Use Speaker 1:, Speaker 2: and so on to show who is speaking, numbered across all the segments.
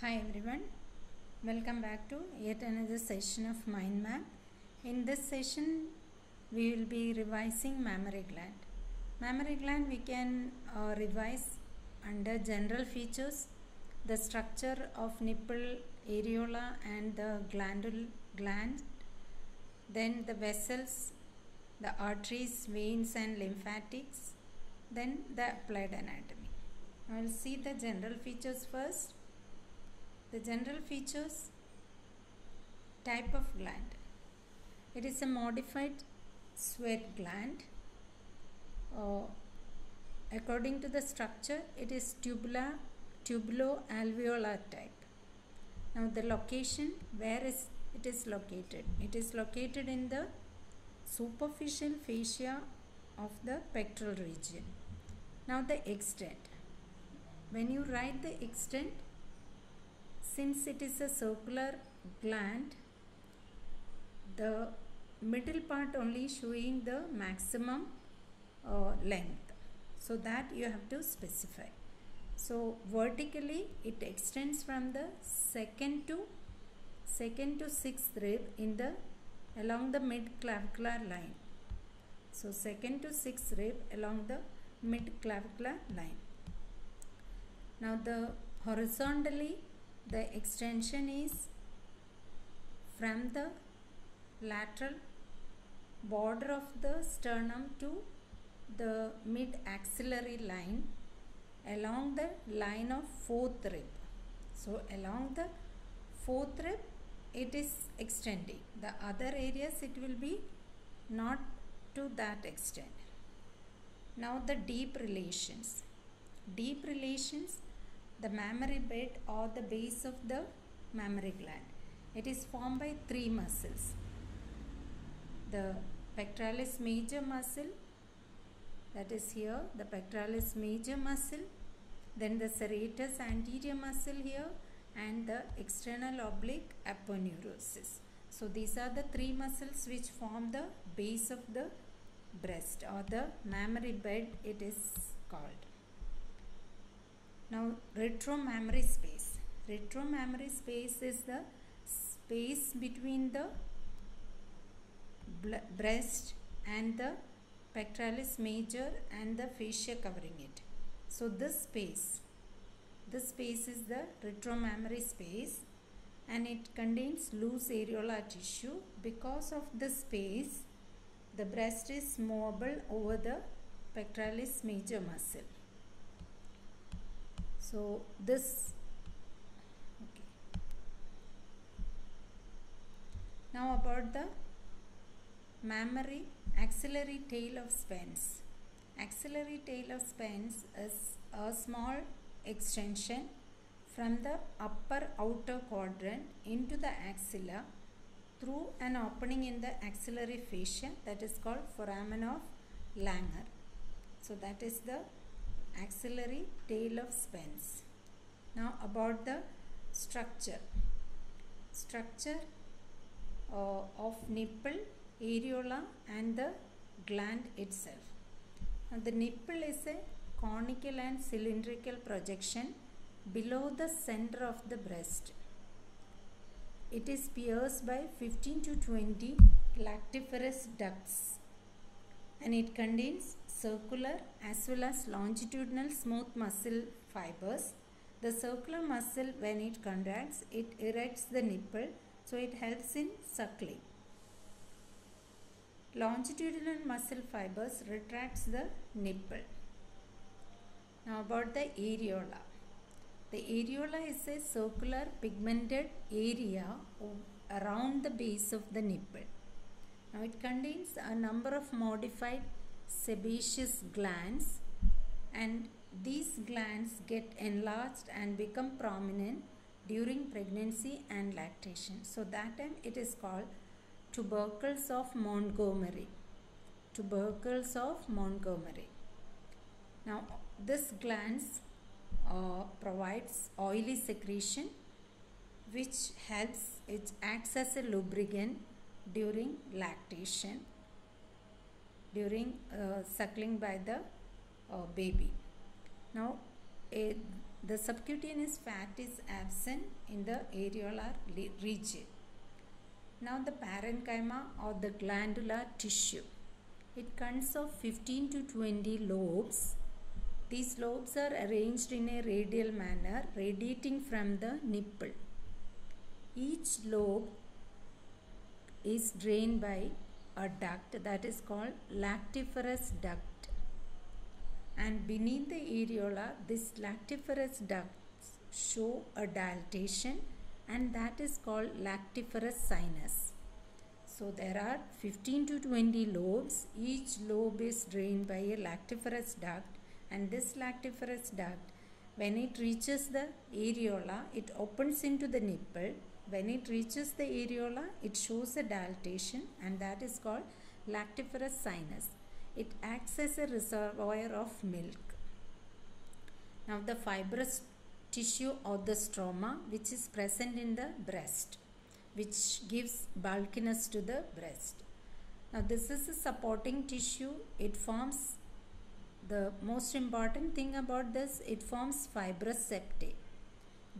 Speaker 1: Hi everyone, welcome back to yet another session of Mind Map. In this session, we will be revising mammary gland. Mammary gland we can uh, revise under general features, the structure of nipple, areola, and the glandul gland, then the vessels, the arteries, veins, and lymphatics, then the applied anatomy. I will see the general features first. The general features type of gland. It is a modified sweat gland. Uh, according to the structure, it is tubular, tubulo-alveolar type. Now the location, where is it is located? It is located in the superficial fascia of the pectoral region. Now the extent. When you write the extent, since it is a circular gland the middle part only showing the maximum uh, length. So that you have to specify. So vertically it extends from the second to second to sixth rib in the along the mid clavicular line. So second to sixth rib along the mid clavicular line. Now the horizontally the extension is from the lateral border of the sternum to the mid axillary line along the line of fourth rib. So along the fourth rib it is extending. The other areas it will be not to that extent. Now the deep relations. Deep relations the mammary bed or the base of the mammary gland. It is formed by three muscles. The pectoralis major muscle that is here the pectoralis major muscle then the serratus anterior muscle here and the external oblique aponeurosis. So these are the three muscles which form the base of the breast or the mammary bed it is called. Now retromammary space. Retromammary space is the space between the breast and the pectoralis major and the fascia covering it. So this space, this space is the retromammary space and it contains loose areolar tissue. Because of this space, the breast is movable over the pectoralis major muscle so this okay. Now about the mammary axillary tail of Spence axillary tail of Spence is a small extension from the upper outer quadrant into the axilla through an opening in the axillary fascia that is called foramen of Langer. So that is the axillary tail of Spence. Now about the structure. Structure uh, of nipple, areola and the gland itself. Now the nipple is a conical and cylindrical projection below the center of the breast. It is pierced by 15 to 20 lactiferous ducts and it contains circular as well as longitudinal smooth muscle fibers. The circular muscle when it contracts it erects the nipple so it helps in suckling. Longitudinal muscle fibers retracts the nipple. Now about the areola. The areola is a circular pigmented area around the base of the nipple. Now it contains a number of modified sebaceous glands and these glands get enlarged and become prominent during pregnancy and lactation. So that time it is called tubercles of Montgomery. Tubercles of Montgomery. Now this glands uh, provides oily secretion which helps, it acts as a lubricant during lactation during uh, suckling by the uh, baby. Now, a, the subcutaneous fat is absent in the areolar region. Now the parenchyma or the glandular tissue. It consists of 15 to 20 lobes. These lobes are arranged in a radial manner radiating from the nipple. Each lobe is drained by a duct that is called lactiferous duct. And beneath the areola, this lactiferous ducts show a dilatation and that is called lactiferous sinus. So there are 15 to 20 lobes. Each lobe is drained by a lactiferous duct and this lactiferous duct when it reaches the areola it opens into the nipple when it reaches the areola it shows a dilatation and that is called lactiferous sinus. It acts as a reservoir of milk. Now the fibrous tissue or the stroma which is present in the breast which gives bulkiness to the breast. Now this is a supporting tissue. It forms the most important thing about this it forms fibrous septae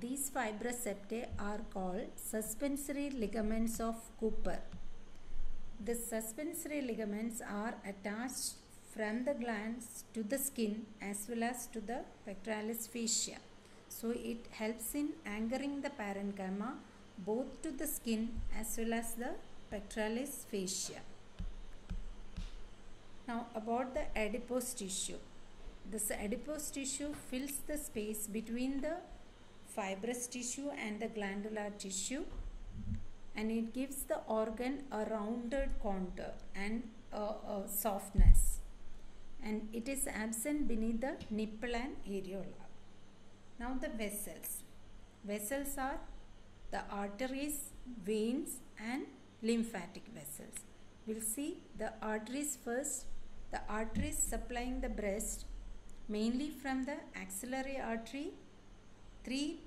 Speaker 1: these fibrous septae are called suspensory ligaments of Cooper. The suspensory ligaments are attached from the glands to the skin as well as to the pectoralis fascia. So it helps in anchoring the parenchyma both to the skin as well as the pectoralis fascia. Now about the adipose tissue. This adipose tissue fills the space between the fibrous tissue and the glandular tissue and it gives the organ a rounded contour and a, a softness and it is absent beneath the nipple and areola. Now the vessels. Vessels are the arteries, veins and lymphatic vessels. We'll see the arteries first. The arteries supplying the breast mainly from the axillary artery, three,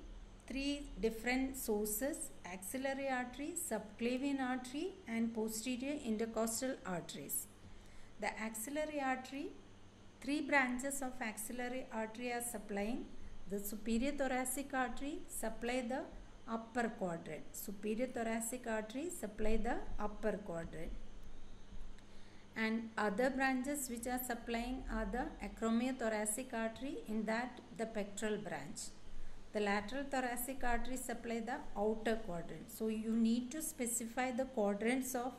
Speaker 1: three different sources, axillary artery, subclavian artery and posterior intercostal arteries. The axillary artery, three branches of axillary artery are supplying. The superior thoracic artery supply the upper quadrant. Superior thoracic artery supply the upper quadrant and other branches which are supplying are the acromiothoracic artery in that the pectoral branch the lateral thoracic artery supply the outer quadrant. So you need to specify the quadrants of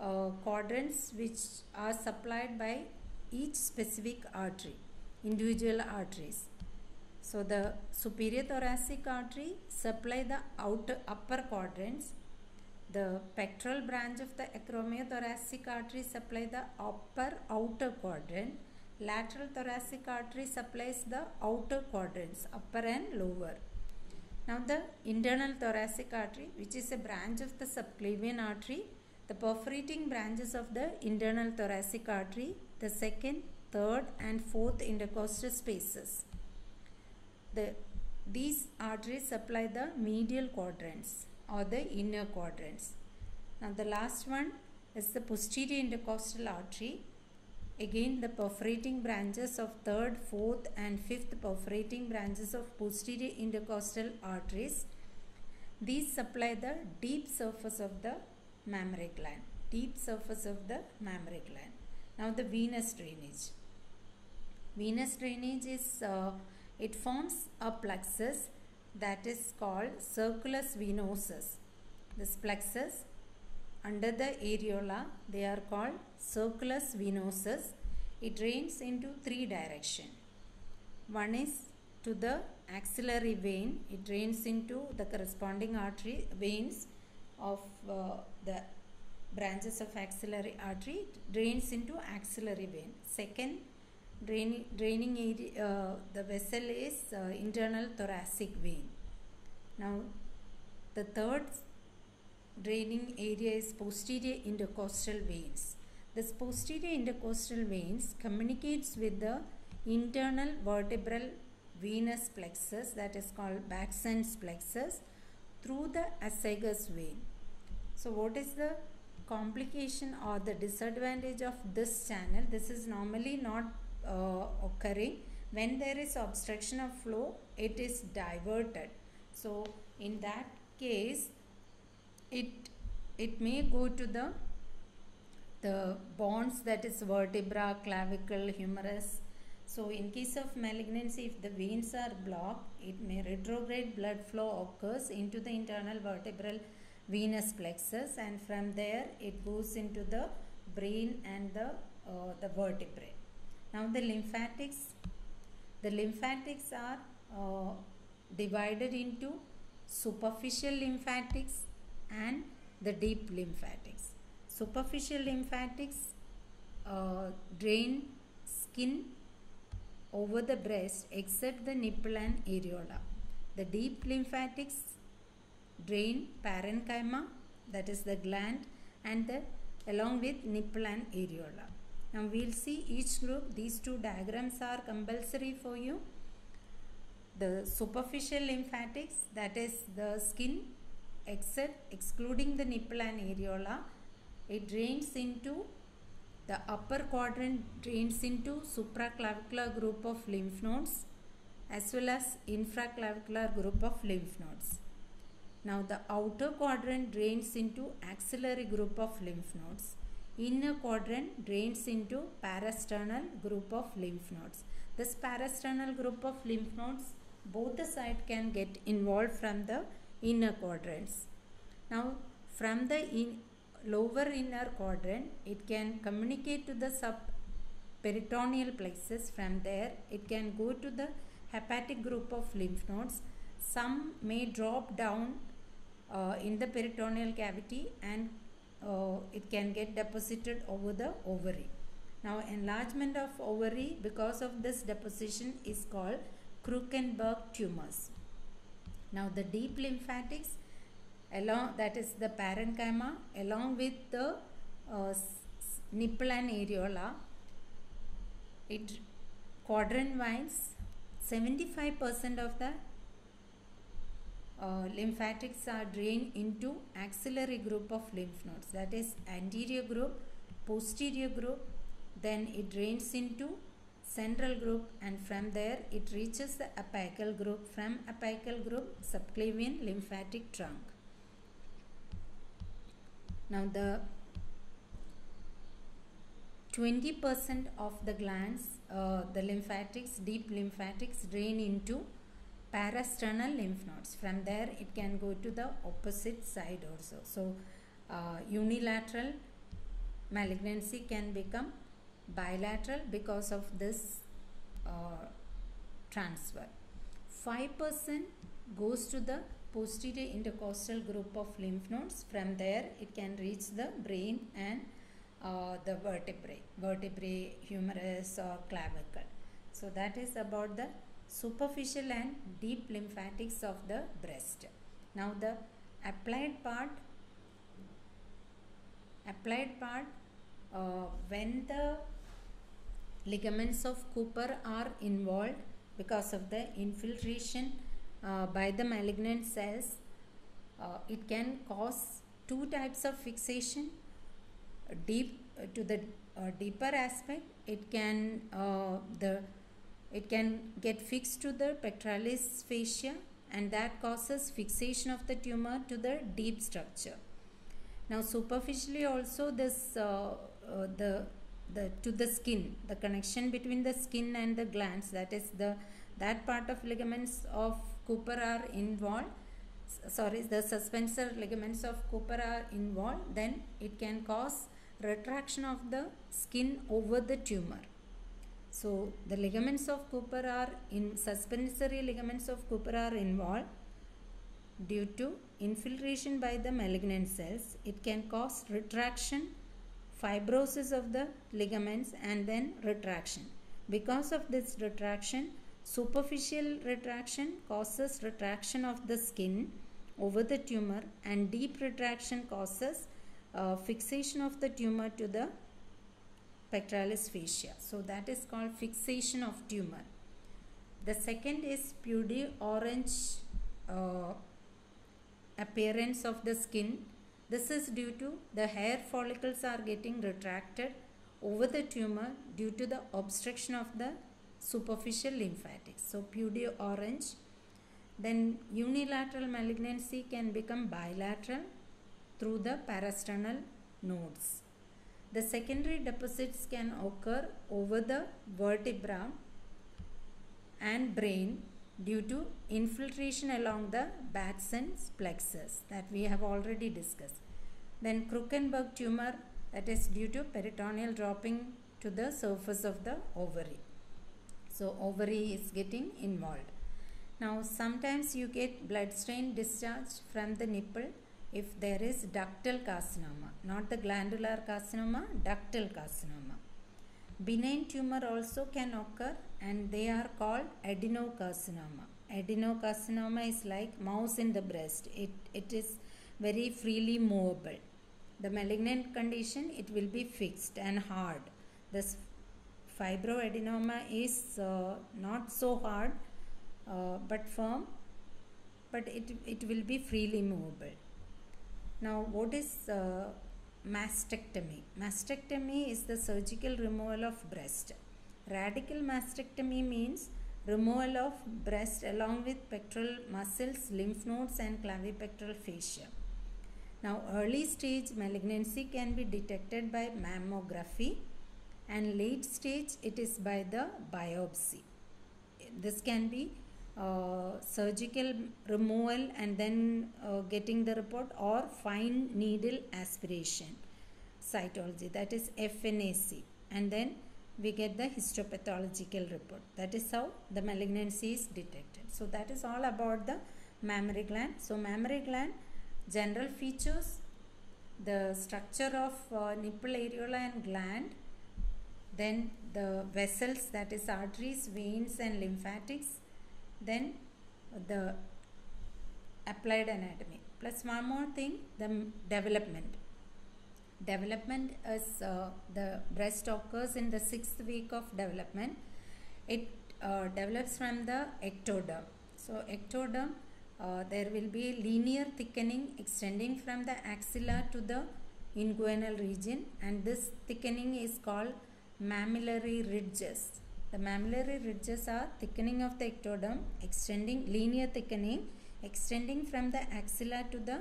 Speaker 1: uh, quadrants which are supplied by each specific artery individual arteries. So the superior thoracic artery supply the outer upper quadrants. The pectoral branch of the acromiothoracic artery supply the upper outer quadrant. Lateral thoracic artery supplies the outer quadrants, upper and lower. Now the internal thoracic artery which is a branch of the subclavian artery, the perforating branches of the internal thoracic artery, the second, third and fourth intercostal spaces. The, these arteries supply the medial quadrants or the inner quadrants. Now the last one is the posterior intercostal artery. Again the perforating branches of third, fourth and fifth perforating branches of posterior intercostal arteries. These supply the deep surface of the mammary gland. Deep surface of the mammary gland. Now the venous drainage. Venous drainage is, uh, it forms a plexus that is called circulus venosus. This plexus under the areola they are called circulus venosus. It drains into three direction. One is to the axillary vein. It drains into the corresponding artery veins of uh, the branches of axillary artery. It drains into axillary vein. Second draining, area, uh, the vessel is uh, internal thoracic vein. Now the third draining area is posterior intercostal veins. This posterior intercostal veins communicates with the internal vertebral venous plexus that is called Batson's plexus through the azygous vein. So what is the complication or the disadvantage of this channel? This is normally not uh, occurring when there is obstruction of flow it is diverted so in that case it it may go to the the bones that is vertebra clavicle humerus. So in case of malignancy if the veins are blocked it may retrograde blood flow occurs into the internal vertebral venous plexus and from there it goes into the brain and the uh, the vertebrae. Now the lymphatics the lymphatics are uh, divided into superficial lymphatics and the deep lymphatics superficial lymphatics uh, drain skin over the breast except the nipple and areola the deep lymphatics drain parenchyma that is the gland and the along with nipple and areola. Now we'll see each group. These two diagrams are compulsory for you. The superficial lymphatics that is the skin except excluding the nipple and areola it drains into the upper quadrant drains into supraclavicular group of lymph nodes as well as infraclavicular group of lymph nodes. Now the outer quadrant drains into axillary group of lymph nodes. Inner quadrant drains into parasternal group of lymph nodes. This parasternal group of lymph nodes, both the side can get involved from the inner quadrants. Now from the in lower inner quadrant, it can communicate to the subperitoneal plexus From there, it can go to the hepatic group of lymph nodes. Some may drop down uh, in the peritoneal cavity and uh, it can get deposited over the ovary. Now enlargement of ovary because of this deposition is called Krukenberg tumors. Now the deep lymphatics along that is the parenchyma along with the uh, nipple and areola it quadrant wise 75% of the uh, lymphatics are drained into axillary group of lymph nodes. That is anterior group posterior group then it drains into central group and from there it reaches the apical group from apical group subclavian lymphatic trunk now the 20% of the glands uh, the lymphatics deep lymphatics drain into parasternal lymph nodes. From there it can go to the opposite side also. So uh, unilateral malignancy can become bilateral because of this uh, transfer. 5% goes to the posterior intercostal group of lymph nodes. From there it can reach the brain and uh, the vertebrae, vertebrae, humerus or clavicle. So that is about the superficial and deep lymphatics of the breast. Now the applied part, applied part uh, when the ligaments of Cooper are involved because of the infiltration uh, by the malignant cells, uh, it can cause two types of fixation deep uh, to the uh, deeper aspect it can uh, the it can get fixed to the pectoralis fascia and that causes fixation of the tumor to the deep structure. Now superficially also this the the to the skin the connection between the skin and the glands that is the that part of ligaments of Cooper are involved sorry the suspensor ligaments of Cooper are involved then it can cause retraction of the skin over the tumor so the ligaments of Cooper are in suspensory ligaments of Cooper are involved due to infiltration by the malignant cells. It can cause retraction, fibrosis of the ligaments and then retraction. Because of this retraction, superficial retraction causes retraction of the skin over the tumor and deep retraction causes uh, fixation of the tumor to the pectoralis fascia. So that is called fixation of tumor. The second is peau d'orange uh, appearance of the skin. This is due to the hair follicles are getting retracted over the tumor due to the obstruction of the superficial lymphatics. So peau d'orange. Then unilateral malignancy can become bilateral through the parasternal nodes. The secondary deposits can occur over the vertebra and brain due to infiltration along the Batson's plexus that we have already discussed. Then Krukenberg tumor that is due to peritoneal dropping to the surface of the ovary. So ovary is getting involved. Now sometimes you get blood stain discharge from the nipple if there is ductal carcinoma, not the glandular carcinoma, ductal carcinoma. Benign tumor also can occur and they are called adenocarcinoma. Adenocarcinoma is like mouse in the breast. It, it is very freely movable. The malignant condition, it will be fixed and hard. This fibroadenoma is uh, not so hard uh, but firm but it, it will be freely movable. Now what is uh, mastectomy? Mastectomy is the surgical removal of breast. Radical mastectomy means removal of breast along with pectoral muscles, lymph nodes and clavipectoral fascia. Now early stage malignancy can be detected by mammography and late stage it is by the biopsy. This can be uh, surgical removal and then uh, getting the report or fine needle aspiration cytology that is FNAC and then we get the histopathological report. That is how the malignancy is detected. So that is all about the mammary gland. So mammary gland general features the structure of uh, nipple areola and gland then the vessels that is arteries veins and lymphatics then the applied anatomy. Plus one more thing the development. Development is uh, the breast occurs in the sixth week of development. It uh, develops from the ectoderm. So ectoderm uh, there will be linear thickening extending from the axilla to the inguinal region and this thickening is called mammillary ridges the mammillary ridges are thickening of the ectoderm, extending linear thickening, extending from the axilla to the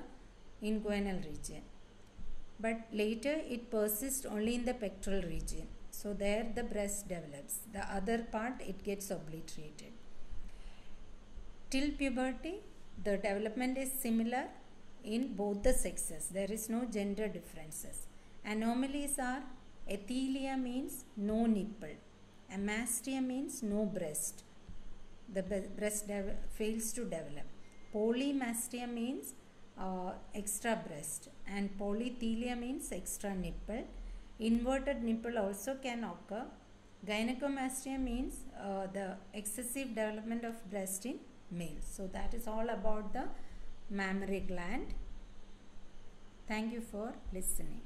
Speaker 1: inguinal region. But later it persists only in the pectoral region. So there the breast develops. The other part it gets obliterated. Till puberty, the development is similar in both the sexes. There is no gender differences. Anomalies are athelia means no nipple Amastia means no breast. The breast fails to develop. Polymastia means uh, extra breast and polythelia means extra nipple. Inverted nipple also can occur. Gynecomastia means uh, the excessive development of breast in males. So that is all about the mammary gland. Thank you for listening.